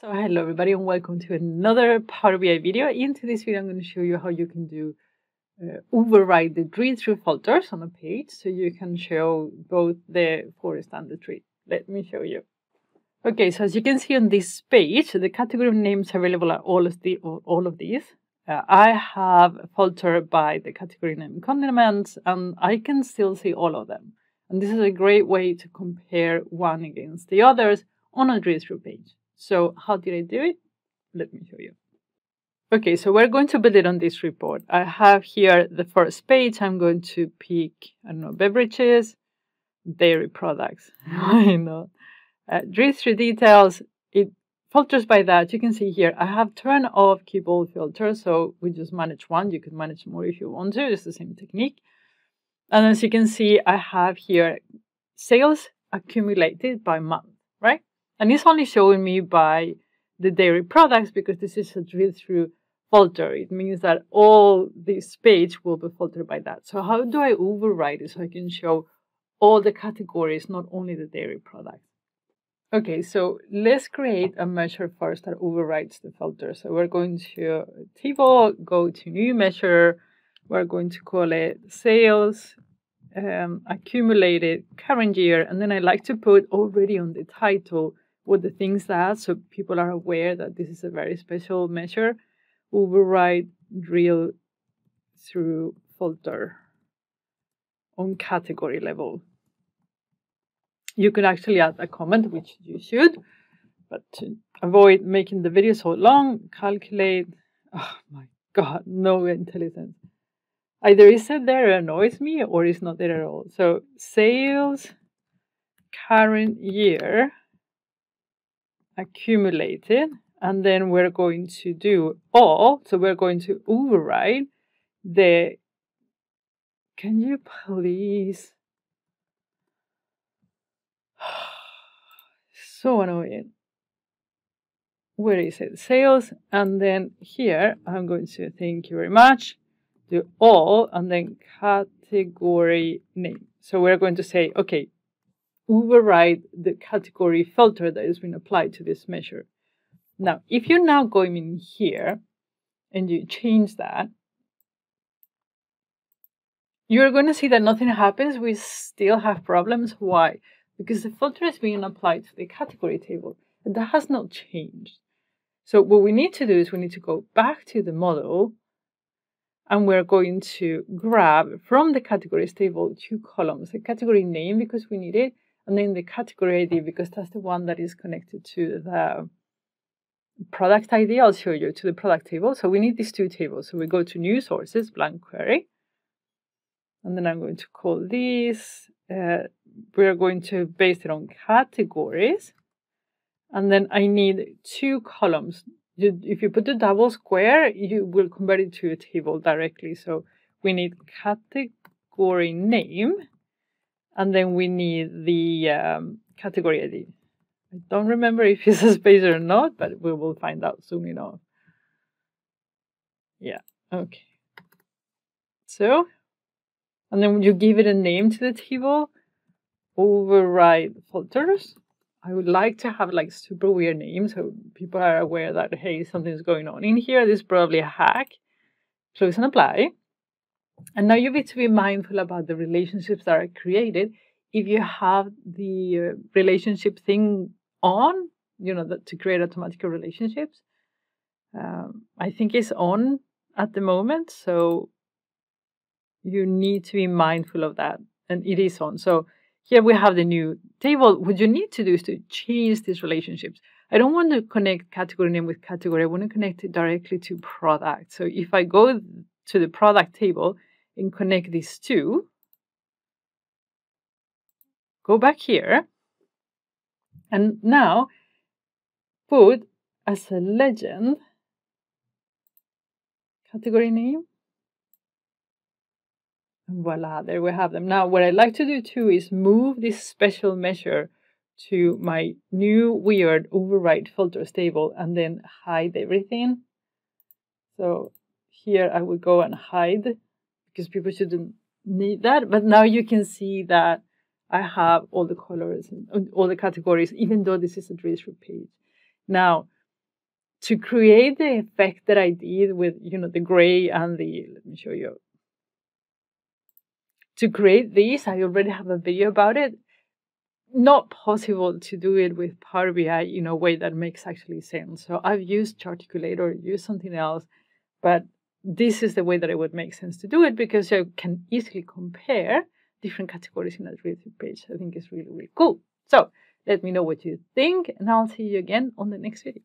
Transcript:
So hello everybody and welcome to another Power BI video. In today's video I'm going to show you how you can do uh, override the drill through filters on a page so you can show both the forest and the tree. Let me show you. Okay, so as you can see on this page, the category names available are all of, the, all of these. Uh, I have a filter by the category name condiments and I can still see all of them. And this is a great way to compare one against the others on a drill through page. So how did I do it? Let me show you. Okay, so we're going to build it on this report. I have here the first page. I'm going to pick, I don't know, beverages, dairy products. Why not? Uh, drill through details. It filters by that. You can see here, I have turn off keep all filter. So we just manage one. You can manage more if you want to. It's the same technique. And as you can see, I have here sales accumulated by month, right? And it's only showing me by the dairy products because this is a drill through filter. It means that all this page will be filtered by that. So how do I override it so I can show all the categories, not only the dairy products? Okay, so let's create a measure first that overrides the filter. So we're going to table, go to new measure. We're going to call it sales um, accumulated current year. And then I like to put already on the title what the things that so people are aware that this is a very special measure. Override drill through filter on category level. You could actually add a comment, which you should, but to avoid making the video so long, calculate. Oh my god, no IntelliSense. Either is it there annoys me or is not there at all. So sales current year accumulated and then we're going to do all so we're going to override the can you please? So annoying. Where is it? Sales and then here i'm going to thank you very much. Do all and then category name. So we're going to say okay override the category filter that has been applied to this measure. Now, if you're now going in here and you change that, you're going to see that nothing happens. We still have problems. Why? Because the filter is being applied to the category table. And that has not changed. So what we need to do is we need to go back to the model and we're going to grab from the categories table two columns, the category name because we need it, and then the category ID because that's the one that is connected to the product ID. I'll show you to the product table. So we need these two tables. So we go to new sources, blank query. And then I'm going to call this, uh, we're going to base it on categories. And then I need two columns. if you put the double square, you will convert it to a table directly. So we need category name and then we need the um, category ID. I don't remember if it's a space or not, but we will find out soon enough. Yeah, okay. So, and then you give it a name to the table, override filters. I would like to have like super weird names so people are aware that, hey, something's going on in here. This is probably a hack. Close and apply. And now you need to be mindful about the relationships that are created. If you have the uh, relationship thing on, you know, that to create automatic relationships, um, I think it's on at the moment. So you need to be mindful of that. And it is on. So here we have the new table. What you need to do is to change these relationships. I don't want to connect category name with category. I want to connect it directly to product. So if I go to the product table, and connect these two. Go back here. And now put as a legend category name. And voila, there we have them. Now, what I'd like to do too is move this special measure to my new weird override filters table and then hide everything. So here I will go and hide because people shouldn't need that. But now you can see that I have all the colors and all the categories, even though this is a through page. Now, to create the effect that I did with, you know, the gray and the, let me show you. To create these, I already have a video about it. Not possible to do it with Power BI in a way that makes actually sense. So I've used Charticulator, used something else, but this is the way that it would make sense to do it because you can easily compare different categories in a Drift page. I think it's really, really cool. So let me know what you think, and I'll see you again on the next video.